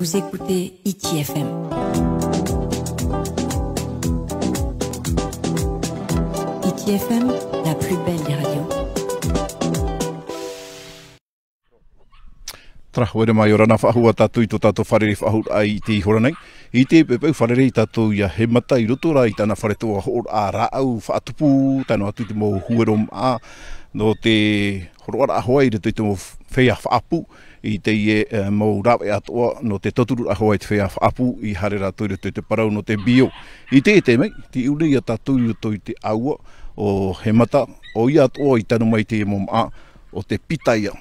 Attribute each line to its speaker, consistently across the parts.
Speaker 1: Vous écoutez ITFM. ITFM, la plus belle des radios. tra hoere mai ora na whahua tatu i tō tātou whareri whahura ai i te ihora nei. I te pepeu whareri i tātou ia he mata i roto rai tāna wharetoa hōra a ra au whaatupu tāna atu te mō huero mā no te horoara ahoa i rito i te mō whea apu i te ie uh, eh, mou rawe atoa no te toturu a hoa i te whea whaapu i harera tuire tui te parau no te bio. I te e te mei, te iure i ata tuire tui te aua o he mata o i atoa i tanu mai te e mom a o te pitaia.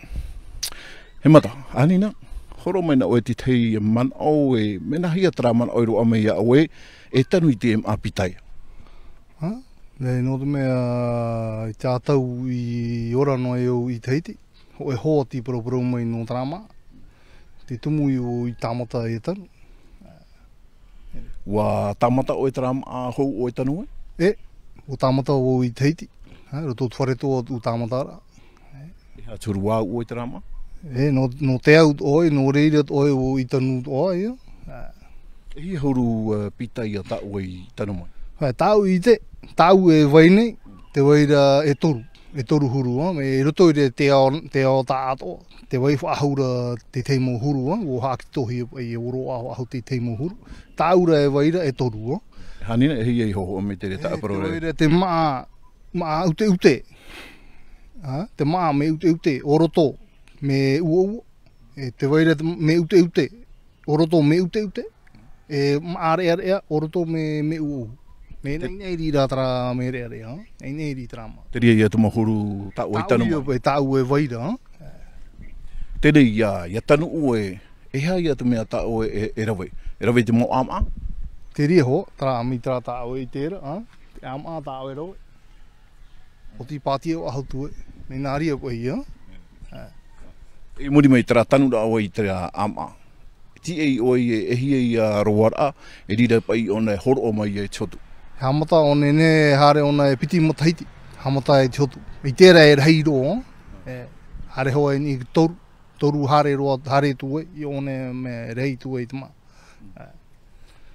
Speaker 1: He mata, anina, horo mena oe te tei e man au e mena hia tra man oiro a mei a oe e tanu i te e mom a pitaia.
Speaker 2: Ha? Nei, nō te mea i te atau i ora no e o i teiti e hoa ti poroporo mai nō tarama. Te tumu i o i tamata e tanu.
Speaker 1: Wa tamata o i tarama a hou o i tanu e?
Speaker 2: E, o tamata o i teiti. Ro tō tware tō o tamata ara.
Speaker 1: E ha turua o i tarama?
Speaker 2: E, no, no te au oi, no reira oi o i tanu oi.
Speaker 1: E, e hi huru uh, pita i a tau i tanu
Speaker 2: mai? Tau i te, tau e vaine, te vaira e toru e toru huru o, ah, e roto i re te ao, te ao ta ato, te waifu ahura te teimo huru o, ah, o haki tohi e oro aho aho te teimo huru, ta ura e waira e toru o.
Speaker 1: Ah. Hanina e hia i hoho o me te re e ta aparo re. Te
Speaker 2: te maa, maa ute ute, ha? te maa me ute ute, oroto me u uo, e te waira me ute ute, oroto me ute ute, e maa re ea re ea, oroto me, me uo uo. Nei, nei, nei, ri rā tara me rea rea, nei, nei, ri tara mā.
Speaker 1: Tere ia tuma ha? Tere ia, ia tanu ue, e hea ia tumea tāu e, e, e, e te mō āma? mi tara tāu ha? E te
Speaker 2: āma tāu e rawe. O ti pāti e o ahau tue,
Speaker 1: E muri mai tara tanu rā oi tara Ti ei oi e, e hi roa rā, pai o nei horo o
Speaker 2: hamata one ne hare ona e piti mo taiti hamata e tiotu i tera e rei ro e hare ho e ni tor toru hare ro hare tu e i one me rei tu e tma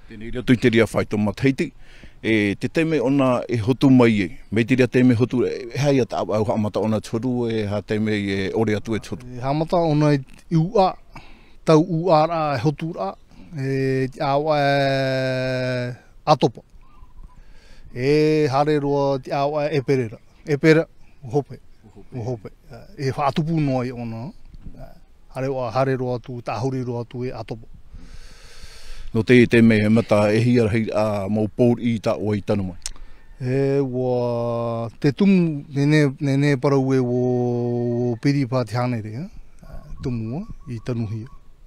Speaker 1: te ni rato te ria fai to mo e te teme ona e hotu mai e me te ria teme hotu e. e hai ata au hamata ona tsuru e ha teme e ore atu e tsuru e hamata ona e a. tau uara
Speaker 2: e hotu ra e awa e atopo e hare roa te awa e perera. E pera, hope. hope. E whaatupu i ono. Hare roa, hare roa tu, tahuri roa tu e atopo.
Speaker 1: No te te me he mata e hi arhi a mau pōr i ta o i tanu mai.
Speaker 2: E wā, te tumu, ne ne para e ue o piri pā te hanere, tumu o i tanu hi.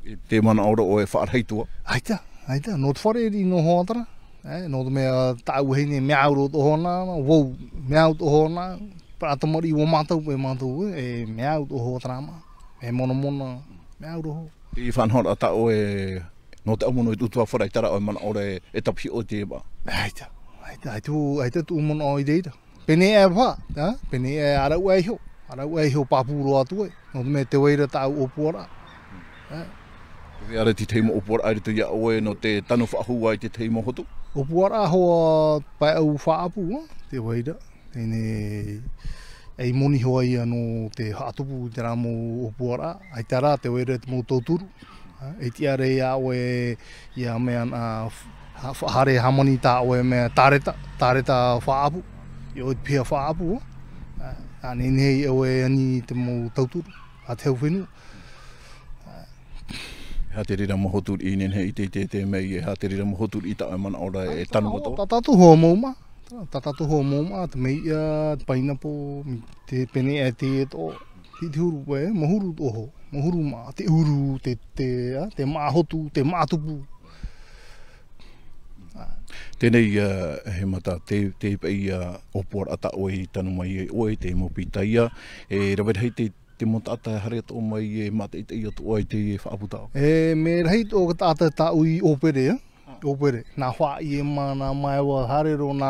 Speaker 1: E te mana ora o e wha arhi tua? Aita,
Speaker 2: aita, no te whare i no hoa atara. Eh, no te mea tāu hei ne mea auro to hona, wou mea au to hona, pratamari wo mātou pe mātou, e eh, me au to hoa trama, e mona mona mea auro ho.
Speaker 1: I whanhora tāu e, no ta amono i tutua whara i o man ore e tapi o te ba Aita,
Speaker 2: aita, aita, aita tu umono o i deira. Pene e pā, pene e arau ara e hio, arau e hio pāpūro atua, e. no te mea te weira tāu opuara. Eh?
Speaker 1: Te are temo teimo opuara, aire te ia oe no te tanu whahua i te teimo hotu?
Speaker 2: o puara ho pa u fa apu te waida ene ei moni ho ai anu te hatupu te ramu o puara ai tara te waida e te mo totur ai ti are ia we ia me an a hare hamoni ta we me tareta tareta fa apu i o pia fa apu ane nei o e ani te mo totur a te whenu
Speaker 1: ha te rira moho i nene i te te te mei e ha te rira moho i ta mana ora e tanu mato. Tatatu
Speaker 2: hoa mouma, tatatu hoa mouma, te mei a te paina po, te pene e te e to, ti te huru e, mohuru toho, mohuru ma, te uru, te te, te maa hotu, te maa tupu.
Speaker 1: Tēnei he mata, te, te pei opuar ata oe tanu mai e oe, te mopi taia, e rawerhei te te mota ata hare to mai e mate te yo to te e fa puta
Speaker 2: e me rai to ka ata ta u i opere eh? ah. opere na hua i e mana mai wa hare ro na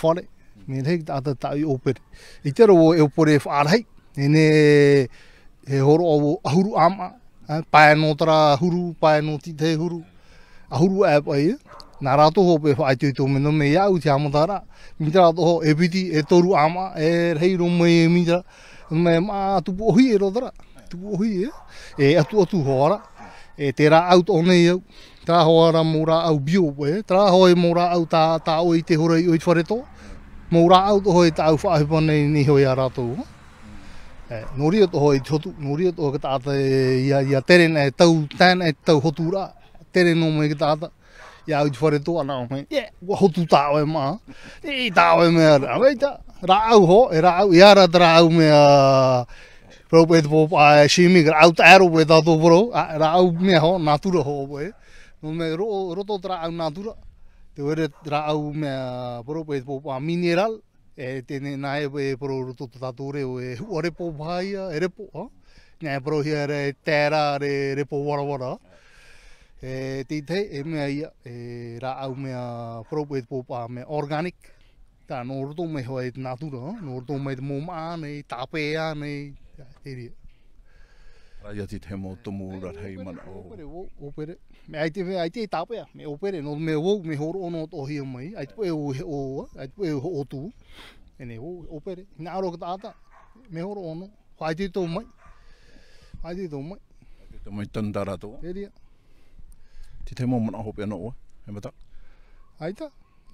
Speaker 2: fore me rai ta ata ta u opere i te ro e opere fa arai e horo o ahuru ama eh? pae no tra huru pae no ti te huru ahuru e pa e Nā rātou ho pe whae tui tō mena me iau ti amatara. Mitra rātou ho e piti e toru ama e rei rō me e mitra me ma tu po hi ro dra. Tu po hi e atu tu hora. E tera out o nei Tra hora mura au bio we. Tra ho e mo au ta ta o i te hora i o i fore to. Mo au to ho e ta au fa hi pon ni ho ya ra to. E nori to ho i chotu nori to ka ta ta ya ya teren e tau tan e tau hotura. Teren no me ka ta ta. Ya uti whare tō ana mai. Yeah. Wa hotu tā oe mā. I tā oe mea rā. Wei tā. Rā au ho. E rā au. Ia rā tā rā au mea. Rau pē tō a e shimi. Rā au tā aero pē tā tō pro. Rā au me ho. Nā ro ho pē. No me ro roto tā rā au nā ro. Te we were rā au mea. Rau pē tō a mineral. E tēne nā e pē e pro roto tā tō re. E Ore po pāia. ere uh, po. Ne e pro hia re tērā re repo wara wara. Yeah e eh, te te e me e e e ai e ra au me a probet po pa me organic ta no rdo me ho et natura no rdo me mo ma ne ta pe a ne te ri
Speaker 1: ra ti te mo to mo ra hei man o
Speaker 2: opere me ai te ai te ta pe me opere no me wo me ho no to hi mai ai te o o ai te o tu ene o opere na ro ta ta me ho ono ho ai te to mai ai te to mai
Speaker 1: ai te to mai tandara to e ri te te mō mana hopi anō, eh? he mata?
Speaker 2: Aita,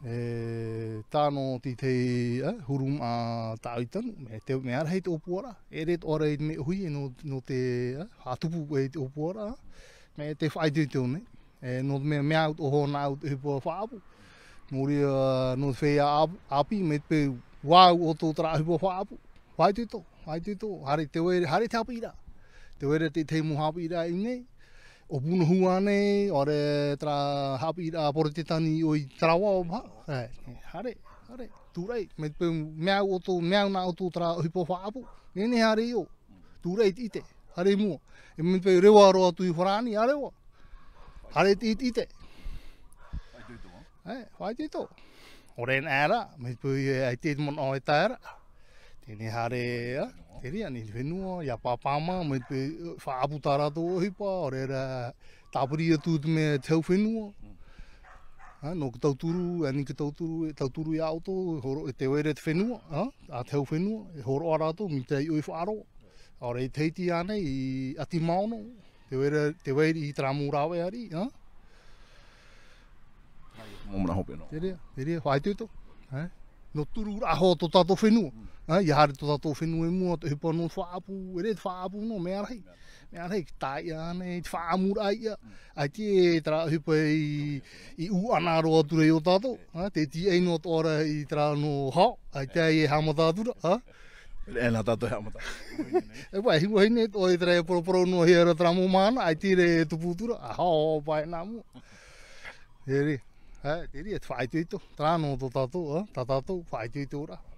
Speaker 2: e, tāno ti te eh, hurum a tāuitan, me te me ara hei te opuara, e reta ora i me hui, no, no te eh, atupu hei te opuara, eh? me te whaidu te one, e, no me mea mea o hona au te hupua whaapu, mori uh, no te whea api, me te wāu o tō tara hupua whaapu, whaidu to, whaidu to, hare te were, hare te apira, te were te te mo hapira i nei, o puno huane, o re tra hapi a porotetani o i trawa ha pa. ha hare, tūrei, me te pēm mea o tō, mea o nā o tra hipo apu nene hare i o, tūrei ite te, hare mua. E me te pēm rewa roa tui whorani, hare o, hare i te i te. Whai tūtō? Whai to O re nā ra, me te pēm mon o e tāra. Tēnei hare, ea, tēri ani whenua, ia pāpāma, mai te whāputara tō ohipa, o reira tāpuri atu te me te hau whenua. Ha, no ki tauturu, ani ki tauturu, e tauturu i auto, e, e te oere te whenua, ha, a te hau whenua, e horo ara tō, mi te oi whaaro. O rei teiti ane i ati maono, te oere, te oere i tramu rawe ari, ha. Mōmuna hopeno. Tēri, tēri, whaiteto. No turu raho tō tātō whenua. Mm. Ha, ia hare tō tātou whenua e mō, tō hepa nō whaapu, e re whaapu nō, mea rei. Mea rei, ki tāi ane, ti whaamura ia. Ai ti e tara hepa i, i u anaro atura i o tātou. Ha, te ti e nō tōra i tara nō hao, ai te ai e hamata atura. Ha?
Speaker 1: E nā tātou e hamata.
Speaker 2: E pai, hiko hei ne, tō e tara e poroporo nō hea ra tara mō mana, ai ti re e tupūtura. A hao, pai nā mō. E re. Ha, te re, te whaaitoito. Tara nō tō tātou, ha, tātou, whaaitoito ora. Ha.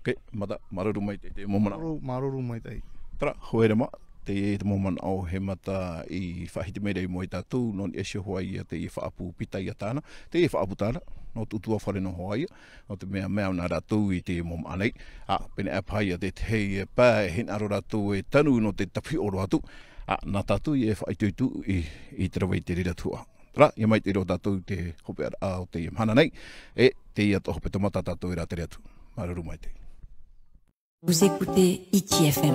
Speaker 1: Ok, mata maruru mai te momona. Maruru,
Speaker 2: maruru mai te.
Speaker 1: Tara, hoere ma, te e te momona o he mata i whahiti mei rei moi tātou, non e se hoai te i whaapu pita i atana, te i whaapu tāna, no tutua whare no hoai, no te mea mea na ratou i te momona nei. A, pene ap haia te te hei pā e hen aro ratou e tanu no te tapi oro atu, a, na tātou i e whaitoitu i, i te rawai te riratua. Tara, ia mai te ro tātou te hope ar a o te i mhana nei, e, te ia to hope tomata tātou i rātere atu. Maruru mai te. Vous écoutez ITFM.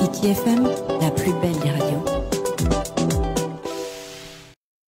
Speaker 1: ITFM, la plus belle radio.